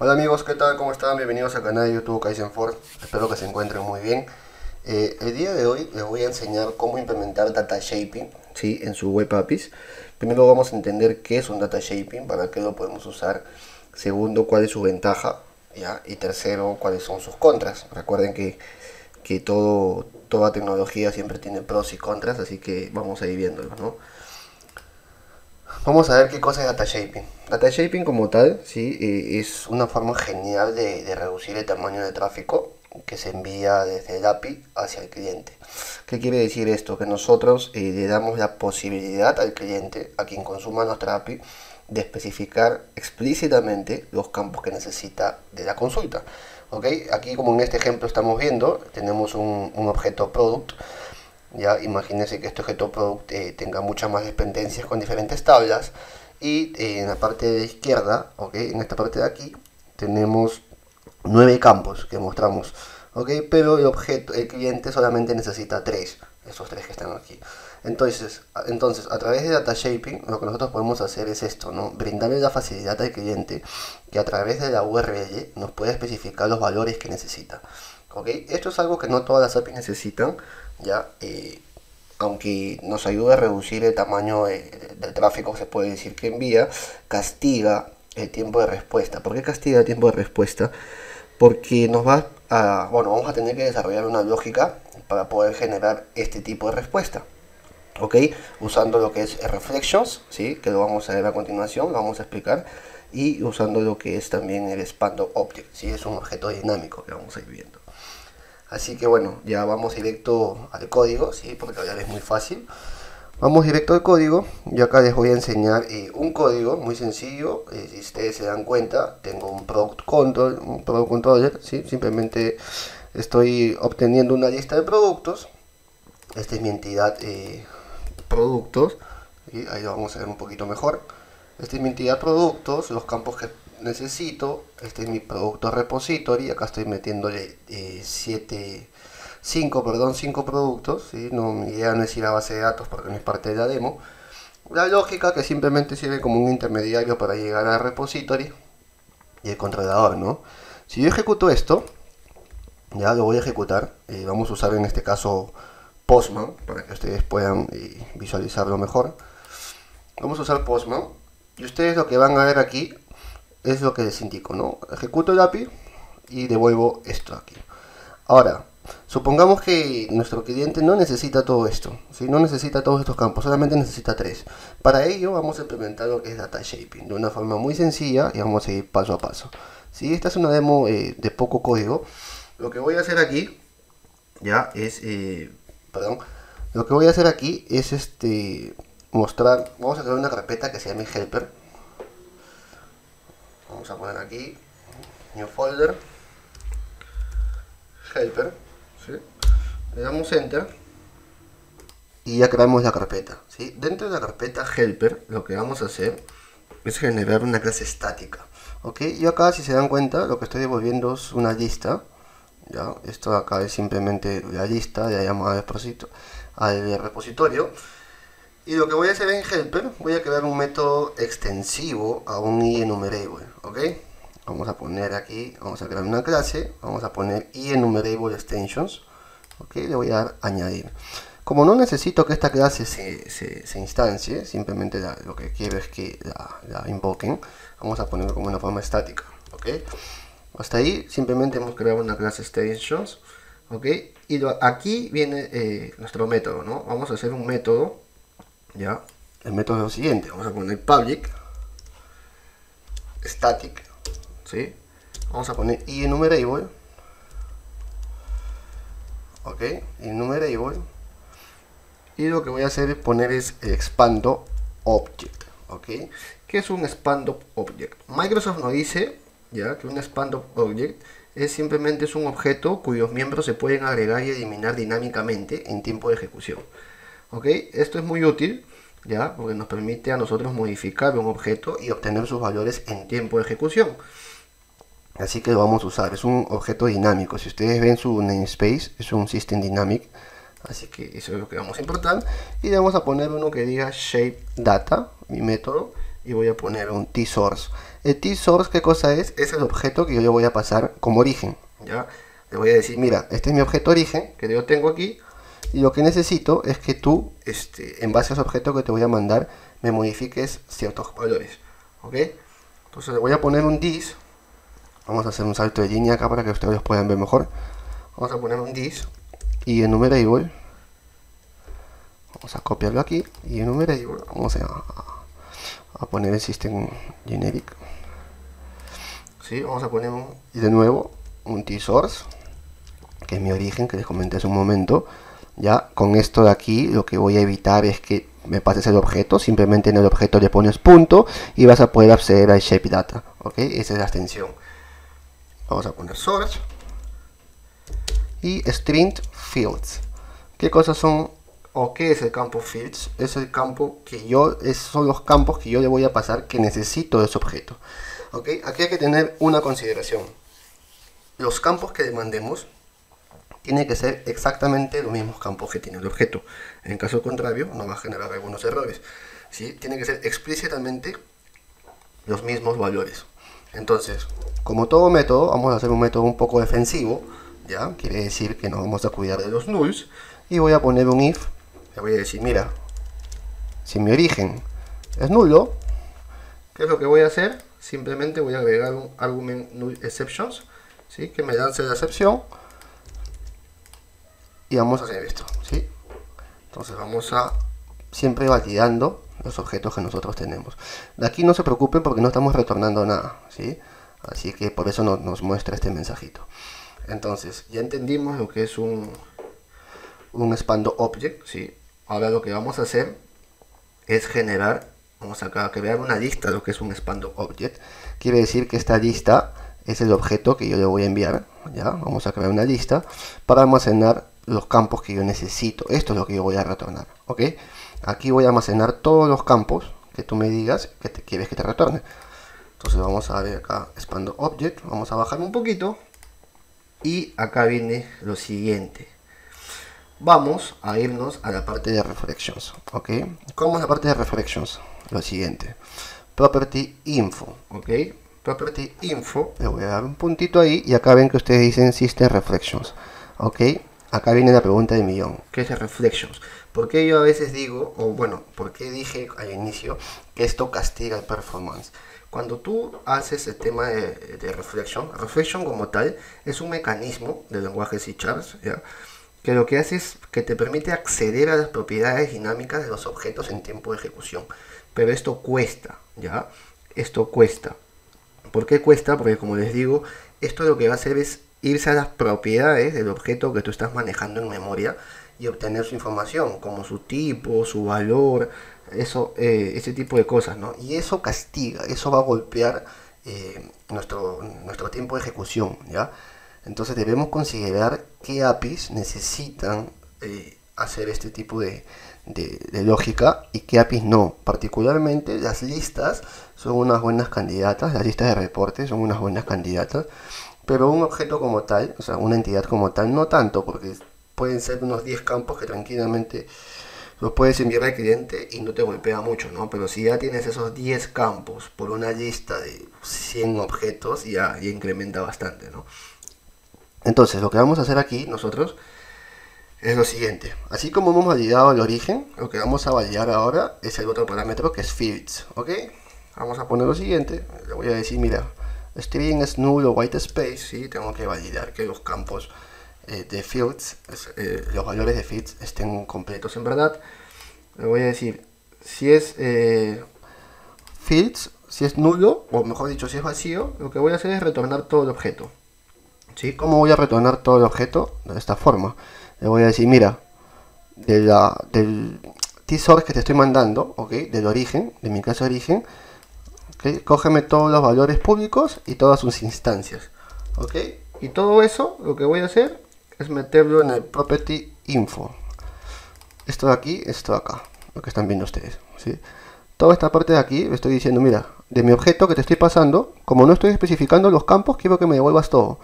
Hola amigos, ¿qué tal? ¿Cómo están? Bienvenidos al canal de YouTube Kaizen Ford. Espero que se encuentren muy bien. Eh, el día de hoy les voy a enseñar cómo implementar Data Shaping ¿sí? en su web APIs. Primero vamos a entender qué es un Data Shaping, para qué lo podemos usar. Segundo, cuál es su ventaja. Y tercero, cuáles son sus contras. Recuerden que, que todo, toda tecnología siempre tiene pros y contras, así que vamos a ir viéndolo. ¿no? Vamos a ver qué cosa es data shaping. Data shaping como tal, sí, eh, es una forma genial de, reducir el tamaño de tráfico que se envía desde el API hacia el cliente. ¿Qué quiere decir esto? Que nosotros eh, le damos la posibilidad al cliente, a quien consuma nuestra API, de especificar explícitamente los campos que necesita de la consulta. ¿Okay? Aquí como en este ejemplo estamos viendo, tenemos un, un objeto product ya imagínense que este objeto product eh, tenga muchas más dependencias con diferentes tablas y eh, en la parte de izquierda, okay, en esta parte de aquí, tenemos nueve campos que mostramos, okay, pero el objeto, el cliente solamente necesita tres, esos tres que están aquí. Entonces, entonces, a través de Data Shaping, lo que nosotros podemos hacer es esto, ¿no? Brindarle la facilidad al cliente que a través de la URL nos puede especificar los valores que necesita. ¿okay? Esto es algo que no todas las APIs necesitan, ¿ya? Eh, aunque nos ayuda a reducir el tamaño del tráfico, se puede decir que envía, castiga el tiempo de respuesta. ¿Por qué castiga el tiempo de respuesta? Porque nos va a, bueno, vamos a tener que desarrollar una lógica para poder generar este tipo de respuesta. ¿Ok? Usando lo que es reflections, ¿sí? Que lo vamos a ver a continuación, lo vamos a explicar. Y usando lo que es también el expand object, ¿sí? Es un objeto dinámico que vamos a ir viendo. Así que bueno, ya vamos directo al código, ¿sí? porque ya es muy fácil. Vamos directo al código. Yo acá les voy a enseñar eh, un código muy sencillo. Eh, si ustedes se dan cuenta, tengo un product control, un product controller. ¿sí? Simplemente estoy obteniendo una lista de productos. Esta es mi entidad eh, productos. y Ahí lo vamos a ver un poquito mejor. Esta es mi entidad productos, los campos que necesito, este es mi producto repository, acá estoy metiéndole 7, 5, perdón, 5 productos, ¿sí? no, mi idea no es ir a base de datos porque no es parte de la demo. La lógica que simplemente sirve como un intermediario para llegar al repository y el controlador, ¿no? Si yo ejecuto esto, ya lo voy a ejecutar, eh, vamos a usar en este caso Postman para que ustedes puedan eh, visualizarlo mejor. Vamos a usar Postman y ustedes lo que van a ver aquí es lo que les indico, ¿no? Ejecuto el API y devuelvo esto aquí. Ahora, supongamos que nuestro cliente no necesita todo esto, si no necesita todos estos campos, solamente necesita tres. Para ello vamos a implementar lo que es Data Shaping de una forma muy sencilla y vamos a ir paso a paso. Si esta es una demo eh, de poco código, lo que voy a hacer aquí ya es, eh, perdón, lo que voy a hacer aquí es este mostrar, vamos a crear una carpeta que se llame helper vamos a poner aquí new folder helper le damos enter y ya creamos la carpeta ¿sí? dentro de la carpeta helper lo que vamos a hacer es generar una clase estática ok y acá si se dan cuenta lo que estoy devolviendo es una lista ya esto acá es simplemente la lista de la llamada al repositorio. Y lo que voy a hacer en helper, voy a crear un método extensivo a un enumerable, ¿ok? Vamos a poner aquí, vamos a crear una clase, vamos a poner enumerable extensions, ¿ok? Le voy a dar añadir. Como no necesito que esta clase se, se, instancie, simplemente lo que quiero es que la, invoquen, vamos a ponerlo como una forma estática, ¿ok? Hasta ahí simplemente hemos creado una clase extensions, ¿ok? Y aquí viene eh, nuestro método, ¿no? Vamos a hacer un método ya el método es lo siguiente vamos a poner public static ¿sí? vamos a poner enumerable ok enumerable y lo que voy a hacer es poner es expando object ok. ¿qué es un expando object? Microsoft nos dice ya que un expando object es simplemente es un objeto cuyos miembros se pueden agregar y eliminar dinámicamente en tiempo de ejecución. Ok esto es muy útil ya porque nos permite a nosotros modificar un objeto y obtener sus valores en tiempo de ejecución así que lo vamos a usar es un objeto dinámico si ustedes ven su namespace es un system dynamic así que eso es lo que vamos a importar y le vamos a poner uno que diga shape data mi método y voy a poner un t-source. El t-source, ¿qué cosa es? Es el objeto que yo le voy a pasar como origen, ¿ya? Le voy a decir, mira, este es mi objeto origen que yo tengo aquí y lo que necesito es que tú, este, en base a ese objeto que te voy a mandar, me modifiques ciertos valores, ¿ok? Entonces le voy a poner un dis, vamos a hacer un salto de línea acá para que ustedes puedan ver mejor. Vamos a poner un dis y enumerable, vamos a copiarlo aquí y enumerable, vamos a, a poner el system generic. ¿Sí? Vamos a poner y de nuevo un t-source que es mi origen que les comenté hace un momento ya con esto de aquí lo que voy a evitar es que me pases el objeto. Simplemente en el objeto le pones punto y vas a poder acceder al shape data ok esa es la extensión. Vamos a poner source y string fields. Qué cosas son o qué es el campo fields es el campo que yo esos son los campos que yo le voy a pasar que necesito de ese objeto ok aquí hay que tener una consideración. Los campos que demandemos tiene que ser exactamente los mismos campos que tiene el objeto. En caso contrario, no va a generar algunos errores. ¿sí? Tiene que ser explícitamente los mismos valores. Entonces, como todo método, vamos a hacer un método un poco defensivo. ¿ya? Quiere decir que nos vamos a cuidar de los nulls. Y voy a poner un if. Le voy a decir, mira, si mi origen es nulo, ¿qué es lo que voy a hacer? Simplemente voy a agregar un argument null exceptions, ¿sí? que me lance la excepción y vamos a hacer esto ¿sí? entonces vamos a siempre validando los objetos que nosotros tenemos de aquí no se preocupen porque no estamos retornando nada ¿sí? así que por eso nos muestra este mensajito entonces ya entendimos lo que es un un expando object ¿sí? ahora lo que vamos a hacer es generar vamos a crear una lista lo que es un expando object quiere decir que esta lista es el objeto que yo le voy a enviar ya vamos a crear una lista para almacenar los campos que yo necesito. Esto es lo que yo voy a retornar. ¿Ok? Aquí voy a almacenar todos los campos que tú me digas que te quieres que te retorne. Entonces vamos a ver acá, expando object. Vamos a bajar un poquito. Y acá viene lo siguiente. Vamos a irnos a la parte de reflections. ¿Ok? ¿Cómo es la parte de reflections? Lo siguiente. Property info. ¿Ok? Property info. Le voy a dar un puntito ahí. Y acá ven que ustedes dicen system reflections. ¿Ok? Acá viene la pregunta de millón, ¿qué es el reflections? ¿Por qué yo a veces digo, o bueno, por qué dije al inicio que esto castiga el performance? Cuando tú haces el tema de, de reflection, reflection como tal es un mecanismo del lenguaje C ¿ya? que lo que hace es que te permite acceder a las propiedades dinámicas de los objetos en tiempo de ejecución. Pero esto cuesta, ¿ya? Esto cuesta. ¿Por qué cuesta? Porque como les digo, esto lo que va a hacer es irse a las propiedades del objeto que tú estás manejando en memoria y obtener su información, como su tipo, su valor, eso, eh, ese tipo de cosas, ¿no? Y eso castiga, eso va a golpear eh, nuestro, nuestro tiempo de ejecución, ¿ya? Entonces debemos considerar qué APIs necesitan eh, hacer este tipo de, de, lógica y qué APIs no. Particularmente las listas son unas buenas candidatas, las listas de reportes son unas buenas candidatas pero un objeto como tal, o sea, una entidad como tal, no tanto, porque pueden ser unos 10 campos que tranquilamente los puedes enviar al cliente y no te golpea mucho, ¿no? Pero si ya tienes esos 10 campos por una lista de 100 objetos, ya, ya incrementa bastante, ¿no? Entonces, lo que vamos a hacer aquí nosotros es lo siguiente. Así como hemos validado el origen, lo que vamos a validar ahora es el otro parámetro que es fields, ¿ok? Vamos a poner lo siguiente. Le voy a decir, mira, string es nulo white space, ¿sí? tengo que validar que los campos eh, de fields, eh, los valores de fields estén completos en verdad. Le voy a decir, si es eh, fields, si es nulo, o mejor dicho, si es vacío, lo que voy a hacer es retornar todo el objeto. ¿Sí? ¿Cómo voy a retornar todo el objeto? De esta forma. Le voy a decir, mira, de la, del t-source que te estoy mandando, ¿ok? Del origen, de mi caso origen, Cógeme todos los valores públicos y todas sus instancias. ¿Ok? Y todo eso lo que voy a hacer es meterlo en el property info. Esto de aquí, esto de acá, lo que están viendo ustedes. ¿sí? Toda esta parte de aquí le estoy diciendo, mira, de mi objeto que te estoy pasando, como no estoy especificando los campos, quiero que me devuelvas todo.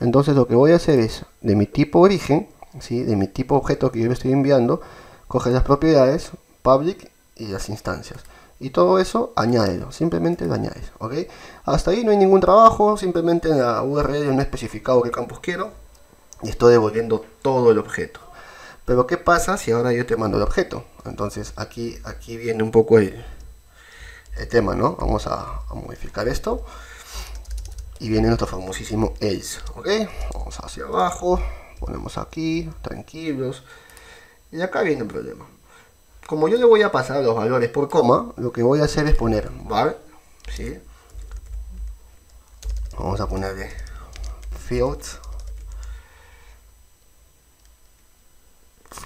Entonces lo que voy a hacer es, de mi tipo origen, ¿sí? de mi tipo objeto que yo le estoy enviando, coge las propiedades, public y las instancias Y todo eso, añádelo, simplemente lo añades, ¿ok? Hasta ahí no hay ningún trabajo, simplemente en la URL no he especificado qué campos quiero y estoy devolviendo todo el objeto. Pero ¿qué pasa si ahora yo te mando el objeto? Entonces aquí, aquí viene un poco el, el tema, ¿no? Vamos a, modificar esto. Y viene nuestro famosísimo else, ¿ok? Vamos hacia abajo, ponemos aquí, tranquilos. Y acá viene el problema. Como yo le voy a pasar los valores por coma, lo que voy a hacer es poner var, ¿sí? Vamos a ponerle fields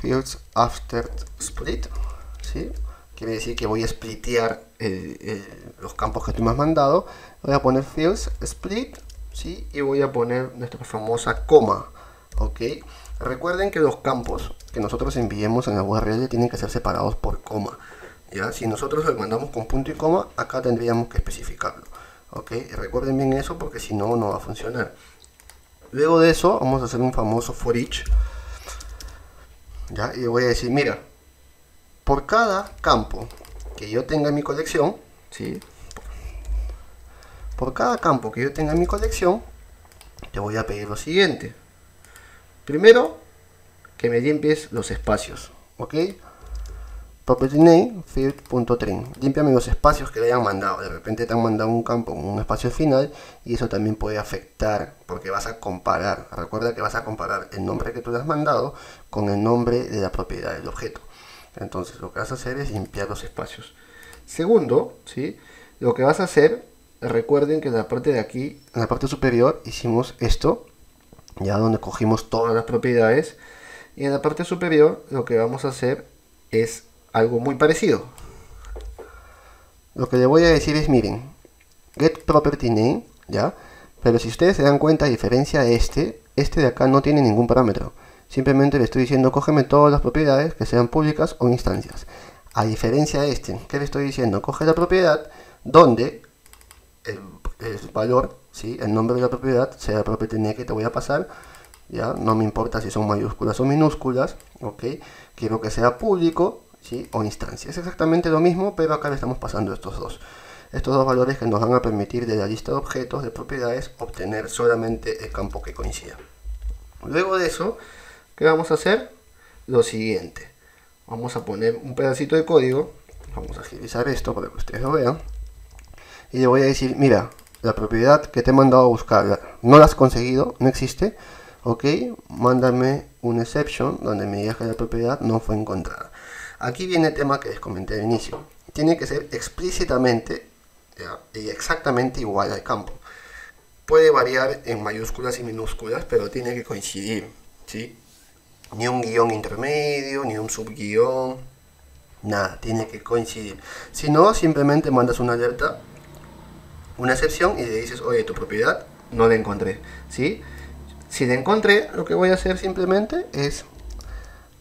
fields after split ¿sí? quiere decir que voy a splitear los campos que tú me has mandado voy a poner fields split ¿sí? y voy a poner nuestra famosa coma ok recuerden que los campos que nosotros enviemos en la URL tienen que ser separados por coma ya si nosotros lo mandamos con punto y coma acá tendríamos que especificarlo ok recuerden bien eso porque si no no va a funcionar luego de eso vamos a hacer un famoso for each ¿ya? y voy a decir mira por cada campo que yo tenga en mi colección ¿sí? por cada campo que yo tenga en mi colección te voy a pedir lo siguiente primero que me limpies los espacios ok property name field.trim límpiame los espacios que le hayan mandado. De repente te han mandado un campo con un espacio final y eso también puede afectar porque vas a comparar. Recuerda que vas a comparar el nombre que tú le has mandado con el nombre de la propiedad del objeto. Entonces lo que vas a hacer es limpiar los espacios. Segundo ¿sí? lo que vas a hacer recuerden que en la parte de aquí en la parte superior hicimos esto ya donde cogimos todas las propiedades y en la parte superior lo que vamos a hacer es algo muy parecido. Lo que le voy a decir es, miren, get property name, ¿ya? Pero si ustedes se dan cuenta, a diferencia de este, este de acá no tiene ningún parámetro. Simplemente le estoy diciendo, cógeme todas las propiedades que sean públicas o instancias. A diferencia de este, ¿qué le estoy diciendo? Coge la propiedad donde el, valor, ¿sí? el nombre de la propiedad, sea la name que te voy a pasar, ¿ya? No me importa si son mayúsculas o minúsculas, ¿ok? Quiero que sea público, o instancia. Es exactamente lo mismo, pero acá le estamos pasando estos dos. Estos dos valores que nos van a permitir de la lista de objetos, de propiedades, obtener solamente el campo que coincida. Luego de eso, ¿qué vamos a hacer? Lo siguiente. Vamos a poner un pedacito de código. Vamos a agilizar esto para que ustedes lo vean. Y le voy a decir, mira, la propiedad que te he mandado a buscar, no la has conseguido, no existe. Ok, mándame un exception donde me diga que la propiedad no fue encontrada. Aquí viene el tema que les comenté al inicio. Tiene que ser explícitamente y exactamente igual al campo. Puede variar en mayúsculas y minúsculas, pero tiene que coincidir. ¿sí? Ni un guion intermedio, ni un subguión, nada, tiene que coincidir. Si no, simplemente mandas una alerta, una excepción y le dices, oye, tu propiedad no la encontré. ¿sí? Si la encontré, lo que voy a hacer simplemente es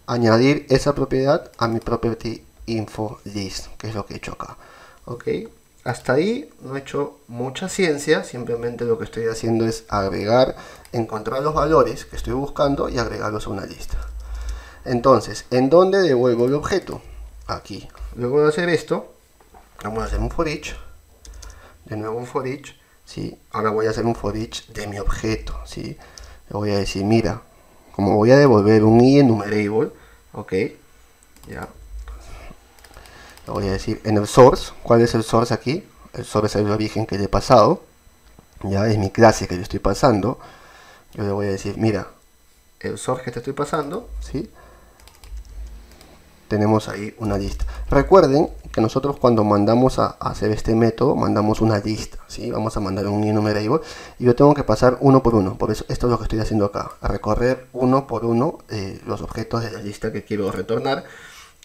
añadir esa propiedad a mi property info list, que es lo que he hecho acá. Ok, hasta ahí no he hecho mucha ciencia, simplemente lo que estoy haciendo es agregar, encontrar los valores que estoy buscando y agregarlos a una lista. Entonces, ¿en dónde devuelvo el objeto? Aquí. Luego de hacer esto, vamos a hacer un for each. De nuevo un for each. ¿sí? Ahora voy a hacer un for each de mi objeto. ¿sí? Le voy a decir, mira, como voy a devolver un enumerable, ok, ya, le voy a decir en el source, ¿cuál es el source aquí? El source es el origen que le he pasado, ya es mi clase que le estoy pasando, yo le voy a decir, mira, el source que te estoy pasando. Tenemos ahí una lista. Recuerden que nosotros cuando mandamos a, hacer este método, mandamos una lista, ¿sí? Vamos a mandar un enumerable y yo tengo que pasar uno por uno. Por eso esto es lo que estoy haciendo acá, recorrer uno por uno eh, los objetos de la lista que quiero retornar,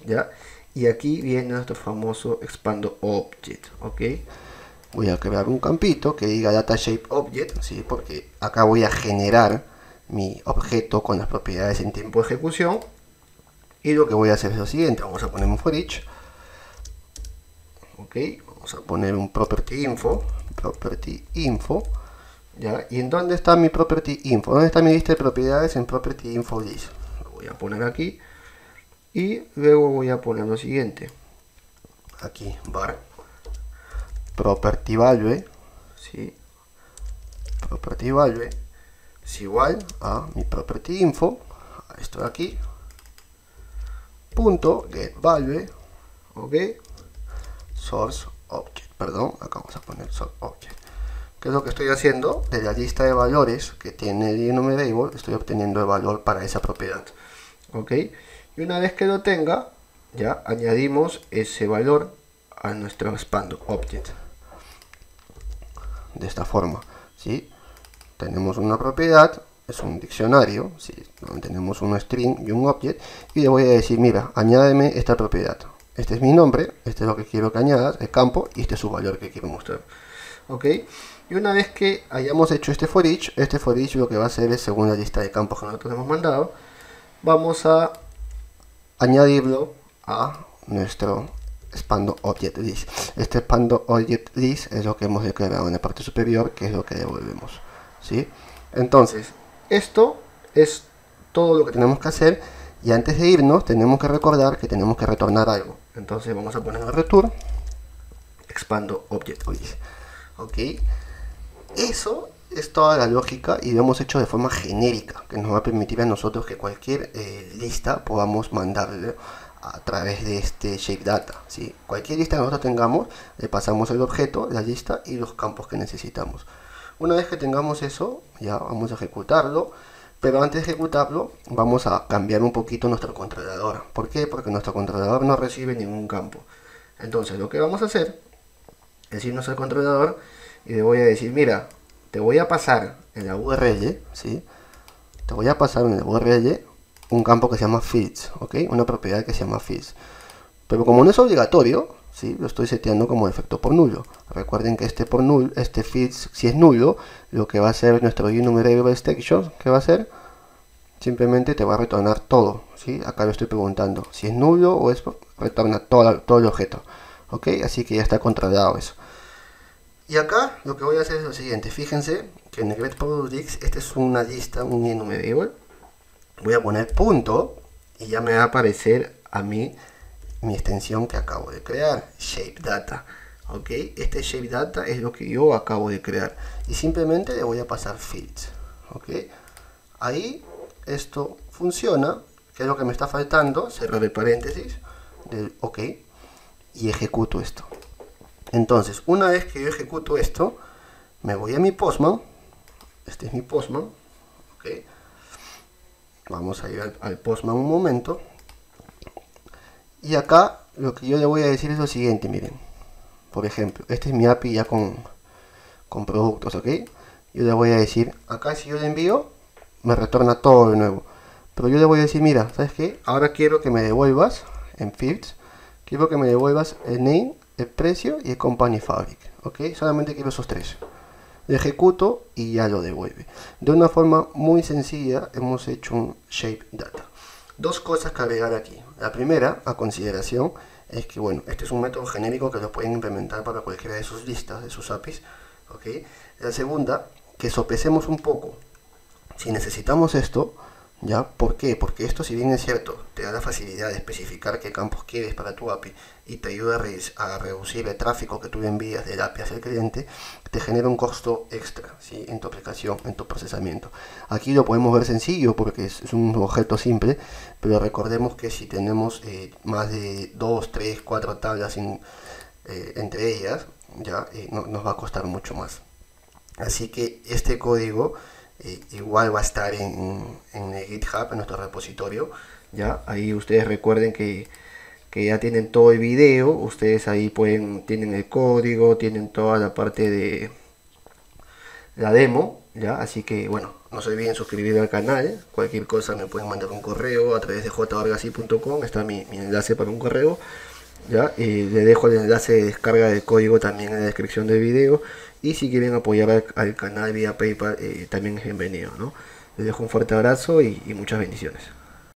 ¿ya? Y aquí viene nuestro famoso expando object, ¿ok? Voy a crear un campito que diga data shape object, ¿sí? Porque acá voy a generar mi objeto con las propiedades en tiempo de ejecución y lo que voy a hacer es lo siguiente, vamos a poner un for each. Ok, vamos a poner un property info, property info. ¿ya? ¿Y en dónde está mi property info? ¿Dónde está mi lista de propiedades en property info list? Lo voy a poner aquí. Y luego voy a poner lo siguiente. Aquí, bar, property value, ¿sí? property value es igual a mi property info, esto de aquí, punto get value, ok, source object, perdón, acá vamos a poner source object. ¿Qué es lo que estoy haciendo? De la lista de valores que tiene el enumerable, estoy obteniendo el valor para esa propiedad. ¿Ok? Y una vez que lo tenga, ya añadimos ese valor a nuestro expand object. De esta forma, ¿sí? Tenemos una propiedad, es un diccionario, donde tenemos un string y un object, y le voy a decir, mira, añádeme esta propiedad. Este es mi nombre, este es lo que quiero que añadas, el campo, y este es su valor que quiero mostrar. ¿Ok? Y una vez que hayamos hecho este for each, este for each lo que va a hacer es, según la lista de campos que nosotros hemos mandado, vamos a añadirlo a nuestro expand object list. Este expand object list es lo que hemos declarado en la parte superior, que es lo que devolvemos. ¿sí? Entonces, esto es todo lo que tenemos que hacer. Y antes de irnos, tenemos que recordar que tenemos que retornar algo. Entonces vamos a poner el return expand object list. ¿Ok? Eso es toda la lógica y lo hemos hecho de forma genérica, que nos va a permitir a nosotros que cualquier eh, lista podamos mandarle a través de este shape data. ¿sí? Cualquier lista que nosotros tengamos, le pasamos el objeto, la lista y los campos que necesitamos. Una vez que tengamos eso, ya vamos a ejecutarlo. Pero antes de ejecutarlo, vamos a cambiar un poquito nuestro controlador. ¿Por qué? Porque nuestro controlador no recibe ningún campo. Entonces, lo que vamos a hacer es irnos al controlador y le voy a decir, mira, te voy a pasar en la URL, ¿sí? Te voy a pasar en la URL un campo que se llama fields, ¿ok? Una propiedad que se llama fields. Pero como no es obligatorio, ¿sí? Lo estoy seteando como efecto por nulo. Recuerden que este por nulo, este fields, si es nulo, lo que va a hacer nuestro enumerable extension, ¿qué va a hacer? Simplemente te va a retornar todo, ¿sí? Acá lo estoy preguntando, si es nulo o es retorna todo, todo el objeto, ¿ok? Así que ya está controlado eso. Y acá lo que voy a hacer es lo siguiente, fíjense que en el get esta es una lista, un enumerable. Voy a poner punto y ya me va a aparecer a mí mi extensión que acabo de crear, shape data. ¿ok? Este shape data es lo que yo acabo de crear y simplemente le voy a pasar fields. ¿ok? Ahí esto funciona, que es lo que me está faltando, cerrar el paréntesis del OK y ejecuto esto. Entonces, una vez que yo ejecuto esto, me voy a mi Postman. Este es mi Postman. Vamos a ir al, Postman un momento. Y acá lo que yo le voy a decir es lo siguiente, miren. Por ejemplo, este es mi API ya con, con productos, ¿ok? Yo le voy a decir, acá si yo le envío, me retorna todo de nuevo. Pero yo le voy a decir, mira, ¿sabes qué? Ahora quiero que me devuelvas en fields, quiero que me devuelvas el name el precio y el company fabric. ¿ok? Solamente quiero esos tres. Lo ejecuto y ya lo devuelve. De una forma muy sencilla hemos hecho un shape data. Dos cosas que agregar aquí. La primera, a consideración, es que bueno, este es un método genérico que lo pueden implementar para cualquiera de sus listas, de sus APIs. ¿ok? La segunda, que sopesemos un poco. Si necesitamos esto, ¿Ya? ¿Por qué? Porque esto, si bien es cierto, te da la facilidad de especificar qué campos quieres para tu API y te ayuda a, reducir el tráfico que tú envías del API hacia el cliente, te genera un costo extra en tu aplicación, en tu procesamiento. Aquí lo podemos ver sencillo porque es, un objeto simple, pero recordemos que si tenemos eh, más de 2, 3, 4 tablas eh, entre ellas, ya eh, nos va a costar mucho más. Así que este código igual va a estar en, en, GitHub, en nuestro repositorio. ¿ya? Ahí ustedes recuerden que, que, ya tienen todo el video, ustedes ahí pueden, tienen el código, tienen toda la parte de la demo, ¿ya? Así que bueno, no se olviden suscribir al canal, cualquier cosa me pueden mandar un correo a través de jorgasí.com, está mi, mi, enlace para un correo. ¿Ya? Y le dejo el enlace de descarga del código también en la descripción del video y si quieren apoyar al, canal vía PayPal, eh, también es bienvenido. ¿no? Les dejo un fuerte abrazo y muchas bendiciones.